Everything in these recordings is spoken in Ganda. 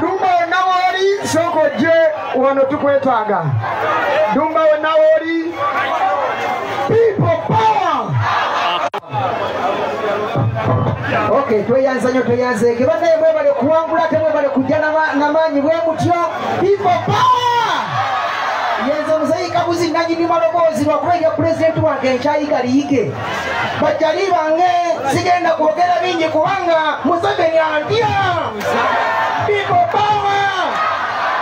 dumba wonna wooli sooka ojje wano tukwetaaga dumba wonna wooli people power. Okay tweyanza nyo tweyanzeeke bannaye mwebale kuwangula ate mwebale kujja nama- namaanyi bwe mutyo. People power yenze muzeyi kabuzi nanyini maloboozi lwakuba erya pulezidenti wange nkyayigaliige bajjali bange sigenda kwogera bingi kubanga museveni antya power.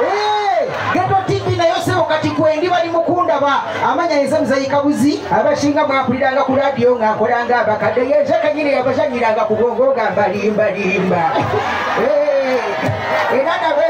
Eh, geto tv nayo sebo kati kwendi bali mukundaba amanya yenze muzeyi kabuzi abasinga mwampuliranga ku radiyo nga nkolanga abakadde yenze kanyini yabazanyiranga ku bongo nga mbalimbalimba. Eh, era nabeerangayo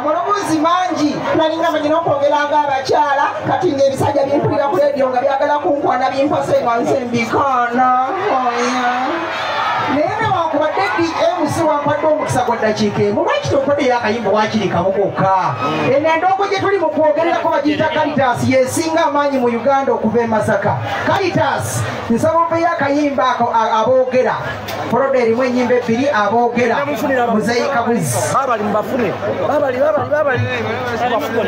amalobozi mangi. Nalinga manyina okwogeranga abakyala kati ngaebisajja bimpulira ku rediyo nga byagala kunkwana bimpase nga nze mbikaana oya. Naye newankubadde dmc wampadde omukisa gwa ddakiika emu. Lwaki tompaddeyo akayimba wakiri kamu kokka eno endongo gye tuli mu kwogererako bagiyita karitas yesinga amaanyi mu uganda okuva e masaka. Karitas nsaba obeyo akayimba ako a- aboogera. Porodo erimu enyimba ebbiri aboogera. Babali babali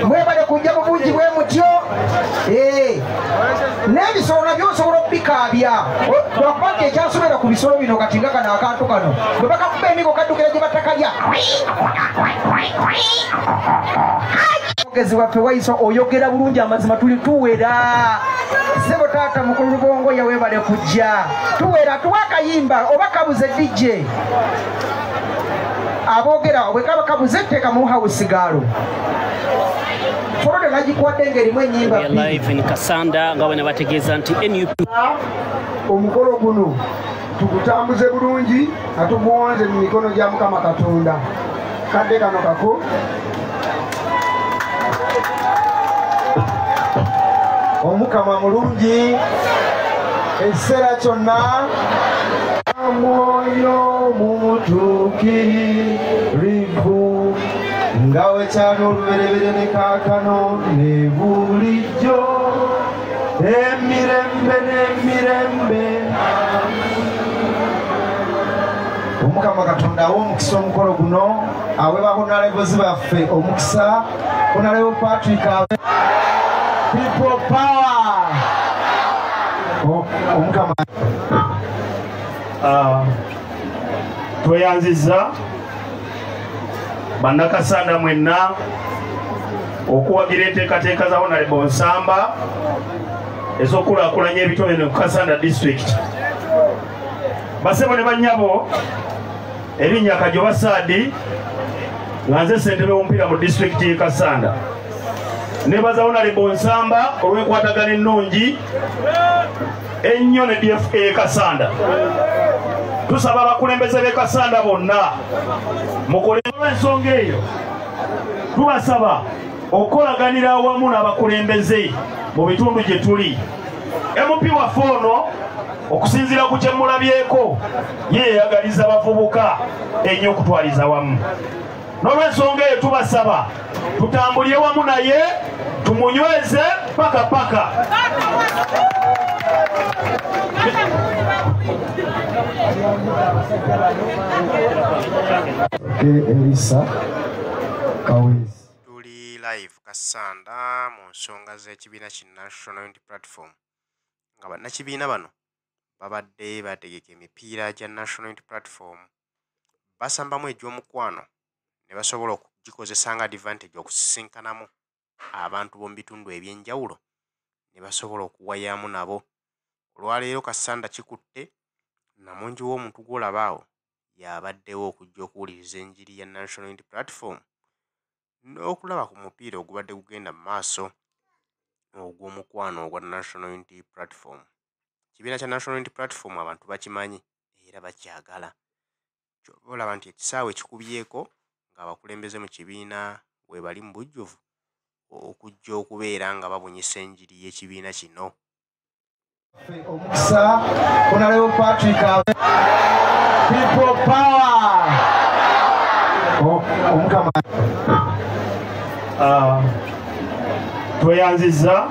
mwebale kujja mu bungi bwe mutyo. Eh. n'ebisolo nabyo osobola okubikaabya. Lwakuba nti ekyasobera ku bisolo bino kati nga kano akantu kano bwe bakakuba emigo kaddukira gye batakalya ogezi waffe waiso oyogera bulungi amazima tuli tuwera. Sebo taata mukulu lubongo yawebale kujja. Tuwera tuwa akayimba oba kabuze dj aboogera bwe kaba kabuze teekamu hawusigaalo folode nagikuwadde ng'erimu enyimba Kasanda nga bwe bategeeza nti NUP omukolo guno tugutambuze bulungi nga tuguwonze mu mikono gya mukama katonda. Kadde kano kako. Omukama mulungi ekiseera kyonna mwoyo mutuukirivu nga wekyali oluberebere ne kaakano ne bulijjo emirembe n'emirembe. Omukama katonda awa omukisa omukolo guno awe bahonalebozi baffe omukisa honalebo patrick awe. People power. Omukama. Ah, tweyanziza bannakasanda mwenna okuwagira enteekateeka za honarebo nsamba ez'okulaakulanya ebitone ku kasanda district. Basebo ne bannyabo erinnya kajoba saadi nga nze sentebe w'omupiira mu disitulikiti y'e kasanda. Nebaza honarebo nsamba olw'enkwatagana ennungi ennyo ne dfa e kasanda tusaba abakulembeze b'e kasanda bonna. Mukole olw'ensonga eyo tubasaba okukolaganira awamu n'abakulembeze mu bitundu gye tuli. Mp waffe ono okusinziira ku kyemulabyeko yeyeyagaliza abavubuka ennyo okutwaliza wamu n'olw'ensonga eyo tubasaba tutambulye wamu naye tumunyweze paka paka elisa kawezi. Tuli live kasanda mu nsonga z'ekibiina ki national unity platform. Nga bannakibiina bano babadde bategeka emipiira gya national unity platform. Basambamu egy'omukwano ne basobola okugikozesa nga advantage okusisinkanamu abantu b'omu bitundu eby'enjawulo ne basobola okuwayamu nabo. Olwaleero kasanda kikutte namungi w'omuntu gw'olaba awo y'abaddewo okujja okuwuliriza enjiri ya national unity platform n'okulaba ku mupiira ogubadde gugenda mu maaso ogw'omukwano ogwa national unity platform. Ekibiina kya national unity platform abantu bakimanyi era bakyagala. Kyova olaba nti ekisaawe kikubyeko ng'abakulembeze mu kibiina bwe bali mu bujjuvu okujja okubeera nga babunyisa enjiri y'ekibiina kino omukisa onalewo patrick people power. Omukama Ah, tweyanziza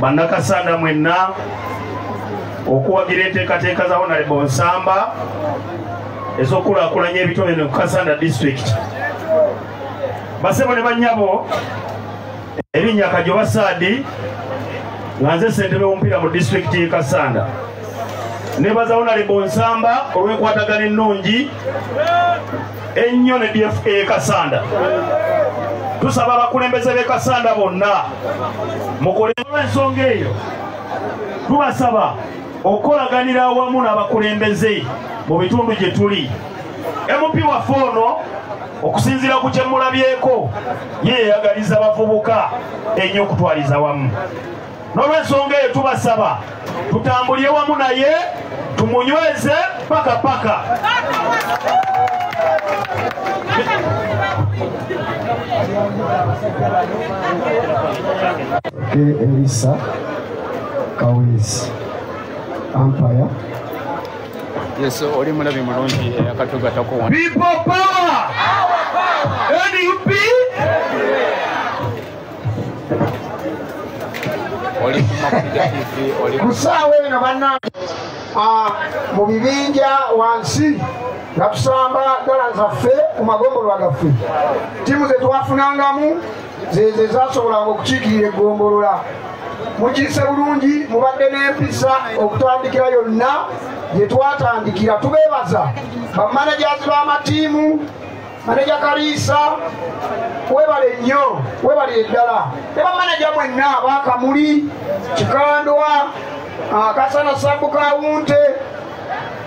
bannakasanda mwenna okuwagira enteekateeka za honorable nsamba ez'okulaakulanya ebitone ku kasanda district. Basebo ne bannyabo erinnya kajoba saadi nga nze sentebe w'omupiira mu disitulikiti y'e kasanda. Nebaza honorable nsamba olw'enkwatagana ennungi ennyo ne dfa y'e kasanda. Tusaba abakulembeze b'e kasanda bonna mukole olw'ensonga eyo. Tubasaba okukolaganira awamu n'abakulembeze mu bitundu gye tuli. Mp waffe ono okusinziira ku kyemulabyeko yeyeyagaliza abavubuka ennyo okutwaliza wamu n'olw'ensonga eyo tubasaba tutambulire wamu naye tumunyweze paka paka. Ke elisa kawezi ampaya yes oli mulabi mulungi eyakatugatako wano. People power! Nup ku ssaawa eno bannange mu bibinja wansi nga tusamba ddala zaffe ku magombolola gaffe ttiimu ze twafunangamu zezo zasobolanga okukiikirira egombolola mukiise bulungi mubadde n'empisa okutandikira yonna gye twatandikira tubeebaza. Bamanajazi b'amatiimu maneja kaliisa webale nnyo webalire ddala ne bamanaja mwenna abakamuli kikandwa ah, kasana sabu kawunte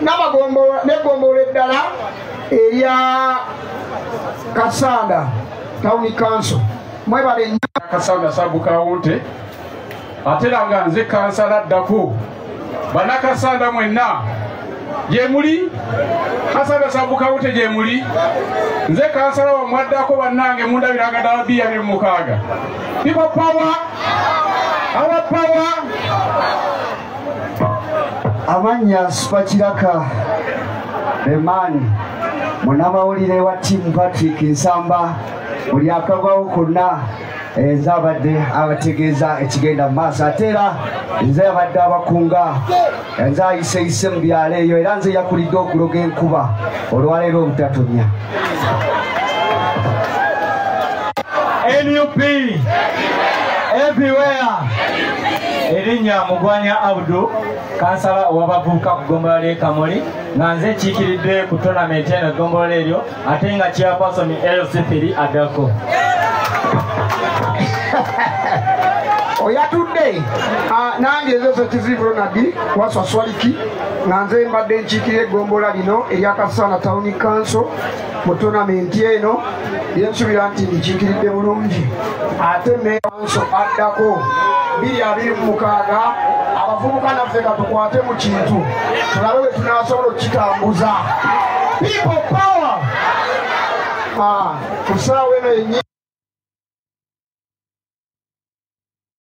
n'eggombolola eddala erya kasanda tawuni kanso mwebale nnyo. Kasanda sabu kawunte ate era nga nze kansala addako bannakasanda mwenna gyemuli kasanda sabu kawunte gyemuli nze kansala wamwaddako bannange mundabiranga ddala biya biri mu mukaaga pipo pawa aba pawa amannya supakiraka emaani munamawulire wa tiimu patrick nsamba buli akagwawo konna nze abadde abategeeza ekigenda mu maaso ate era nze abadde abakunga nze ayiseyise mu byalo eyo era nze yakulidde okuloga enkuba olwaleero obutatonya nup everywhere. Erinnya mugwanya abdu kansala owabavubuka ku ggombolola y'ekamuli nga nze kiikiridde ku tonamenti eno egombolola eryo ate nga chairperson lc3 addako oyatudde Ah, nange ezozo kizibu ronadi waswaswaliki nga nze mbadde nkiikirira eggombola lino eryakasana tawuni kanso mu tonamenti eno yensuubira nti nkiikiridde bulungi. Ate mekanso addako biri abiri mu mukaaga abavubuka naffe katukwate mu kintu tulabe bwe tunasobola okukitambuza. People power! Ah, ku ssaawa eno yenyi